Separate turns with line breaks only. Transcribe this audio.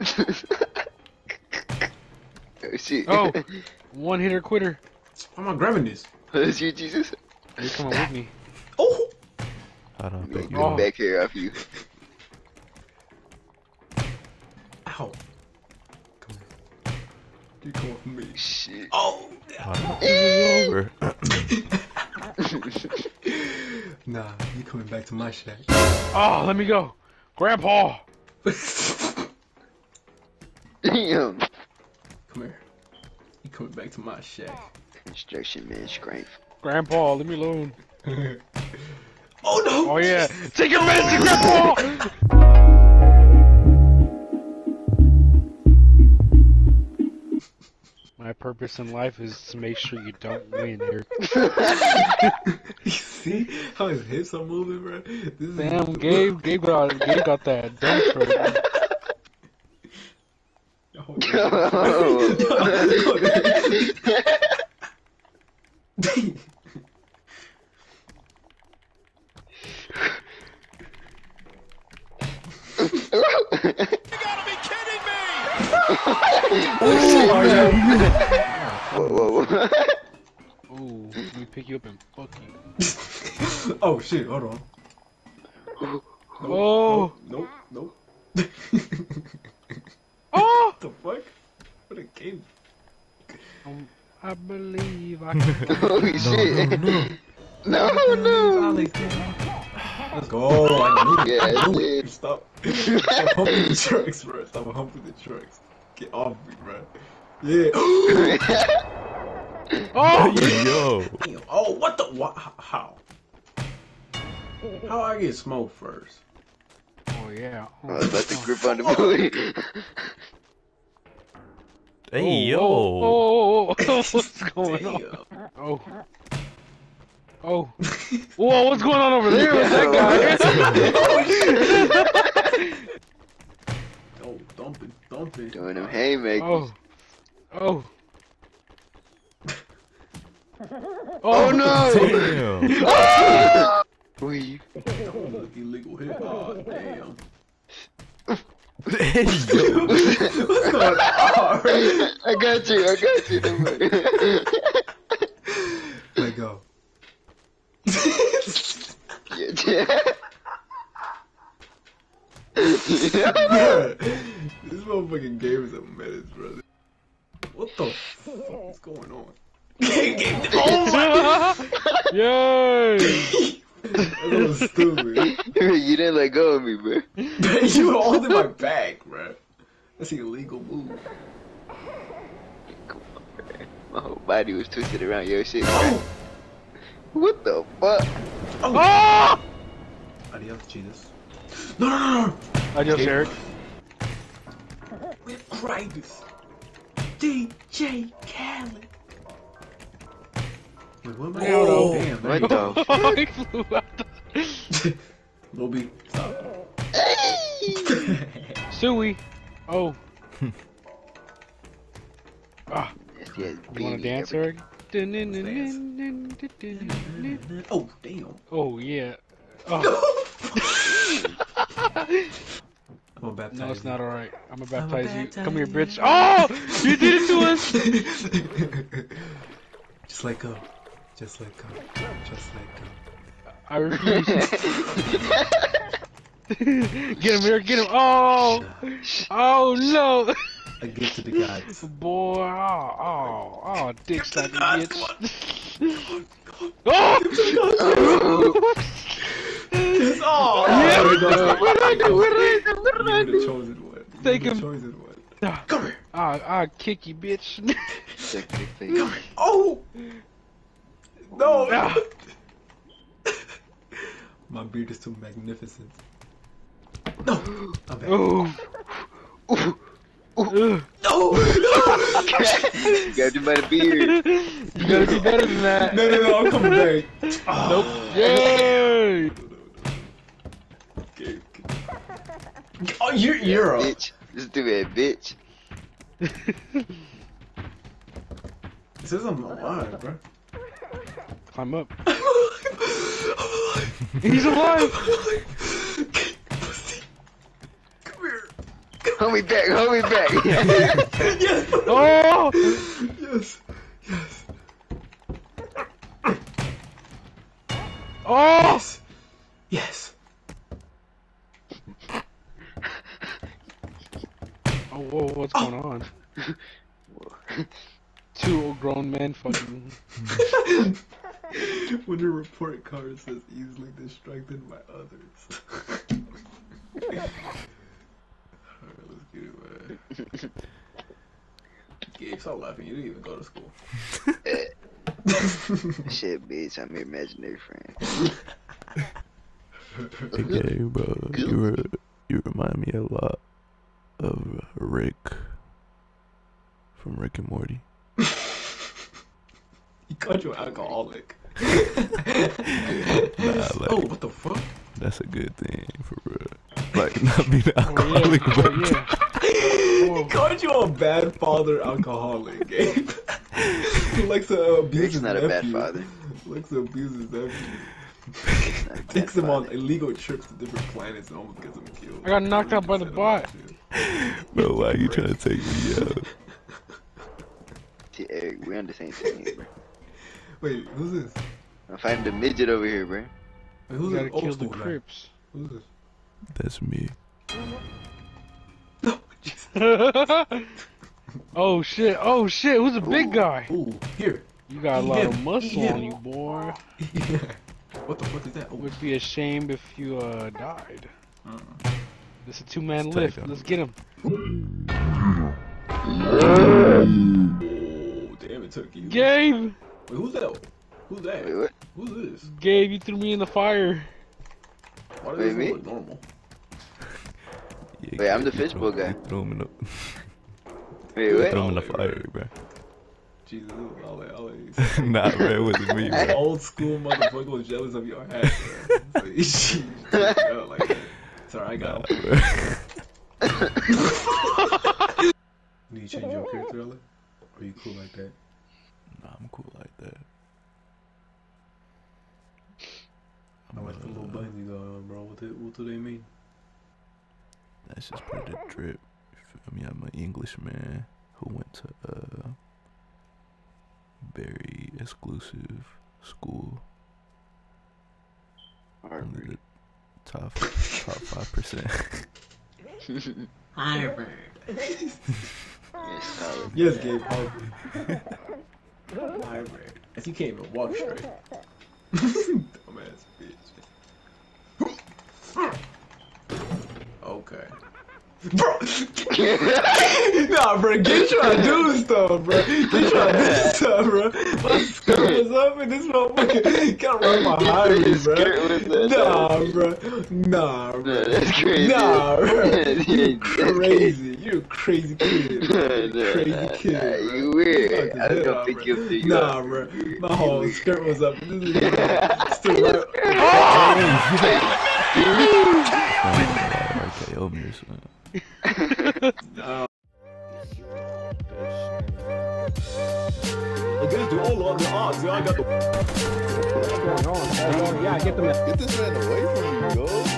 oh shit.
Oh. One hitter quitter.
Why am I grabbing this?
That's you, Jesus.
You're coming with me.
Oh!
I don't think
get
you are.
back here off you.
Ow. Come here. You come with me.
Shit.
Oh!
I don't over.
Nah, you coming back to my shack.
Oh, let me go. Grandpa.
Damn.
Come here. You coming back to my shack.
Construction man strength.
Grandpa, leave me alone.
oh no!
Oh yeah. Take your medicine, Grandpa. My purpose in life is to make sure you don't win, Eric.
you see how his hips are moving, bro? This is
Damn, Gabe, Gabe got, Gabe got that dump
Oh,
Whoa, whoa, whoa.
Ooh, let me pick you up and fuck you.
oh shit, hold on.
Oh,
Nope, nope.
oh!
the fuck? What a game.
Um, I believe I can.
Holy
No,
shit.
no, no.
No, no.
Let's go. I knew it.
Yeah,
I knew
it
it. Stop. Stop humping the trucks, bro. Stop humping the trucks. Get off me, bro. Yeah.
Oh!
Yo.
Damn. oh, what the? What? How? How I get smoked first?
Oh yeah.
I was about to oh, grip on the booty.
Hey, oh, yo.
Oh, oh, oh, oh, what's going on? Oh. Oh. Whoa, what's going on over there with that guy?
Oh, dump it, dump it.
Doing him haymakers.
oh. Oh.
Oh no!
Damn.
Ah! Weave.
Don't look illegal hit. Oh, damn. What's going on?
I got you, I got you.
Let go.
yeah, yeah. yeah.
This motherfucking game is a menace, brother. What the fuck is going on? oh my!
Yay!
That was stupid.
you didn't let go of me, bro.
you were holding my back, bro. That's an illegal move.
Come on, bro. My whole body was twisted around your shit. bro. What the fuck?
Oh! Ah!
Adios, Jesus. No, no, no, no.
Adios, Eric.
We're Gravis. DJ Khaled. Wait, what am I?
Hell no.
Oh, damn.
What the?
he flew out the...
Lil B, stop.
Suey. Oh. ah,
Yes, yes,
you wanna
beanie,
dance,
everything.
Eric?
oh, damn.
Oh, yeah. Oh,
I'm gonna baptize
no, it's not alright. I'm gonna
I'ma
baptize you. Come here, bitch. Oh! You did it to us!
Just let go. Just let go. Just let go.
I refuse. get him, here, get him. Oh! Oh, no!
I give to the gods.
Boy, oh, oh, oh, dick slapping bitch. oh!
Oh,
Yeah,
there we go.
what did I do? What did I do? What did I
You're the
do?
chosen one. You're
Take
the
him.
chosen one.
Ah,
Come here.
ah, I'll kick you, bitch.
Check your face.
Oh! No!
Ah.
My beard is too magnificent. No! I'm back.
Ooh. Ugh.
No!
Grabbed him by the beard.
You gotta do better than that.
no, no, no, I'm coming back. Oh.
Nope. Yay!
Okay, okay. Oh, you're, you're a...
bitch. This stupid bitch.
This is on my mind, bro.
Climb up.
I'm alive.
He's alive.
Pussy. Come here.
Hold me back, hold me back.
yes, bro.
Oh!
Yes. Yes.
Oh!
Yes. Yes.
Oh, whoa, what's going on? Oh. Two old grown men fucking.
when the report card says easily distracted by others. Alright, let's get it, man. Gabe, stop laughing. You didn't even go to school.
Shit, bitch, I'm your imaginary friend.
Okay, bro. You re- you remind me a lot of Rick from Rick and Morty.
He called you an alcoholic.
Nah, like,
oh, what the fuck?
that's a good thing for real. Like not being an
Oh,
alcoholic,
yeah,
but
oh, yeah.
he called you a bad father alcoholic, Gabe. he likes to uh, abuse
Rick's
his
not a bad
nephew.
father.
Likes to abuse his nephew.
Rick's not a bad
Takes him on illegal trips to different planets and almost gets him killed.
I got knocked out by the bot.
up,
bro, why are you trying to take me out?
See, Eric, we on the same team, bro.
Wait, who's this?
I'm fighting the midget over here, bro.
Wait, who's
You gotta kill the
school?
Crips.
Who's this?
That's me.
No,
oh shit, oh shit, who's the big guy?
Ooh, here.
You got a lot of muscle on you, boy.
Yeah. What the fuck is that?
Would be a shame if you uh died.
uh,
This is a two man
Let's
lift. Let's get him.
oh, damn, it took you.
Gabe!
Wait, who's that? Who's that?
Wait, what?
Who's this?
Gabe, you threw me in the fire.
Why does
Wait,
this
me?
look normal?
Yeah,
Wait, I'm the
you throw-
fishbowl guy.
you Throw him in the,
Wait,
throw
what?
him in the fire, bro.
Jesus, I'll let, I'll
nah, bro, it wasn't me, bro.
old school motherfucker was jealous of your hat, bro. So he she took it out like. Sorry, I
Nah,
got it.
bro.
Need you change your character, Ella? Or are you cool like that?
Nah, I'm cool like that.
I'm like the little buttons you got on, bro. What, do- what do they mean?
That's just part of the trip. You feel me? I'm an Englishman who went to a very exclusive school. Only
Harvard.
the top top five percent.
Harvard.
Yes, solid.
Yes, Gabe Harvard. Harvard. As you can't even walk straight. Dumbass bitch. Okay. Bro! nah, bro, get to do stuff, bro. Get to do stuff, bro. My skirt was up and this motherfucker got right behind me, bro.
Skirt was up.
Nah, bro. Nah, bro.
No, that's crazy.
Nah, bro. You
crazy.
Crazy. You a crazy kid. Crazy
Nah,
kid.
nah, you weird.
Fuck
I was
his
gonna pick you up
bro. Nah, bro.
You
My whole
weird.
skirt was up. This is still right.
RKO me or something.
Nah.
Against the all of the odds, y'all got the man.
Get this man away from me, yo.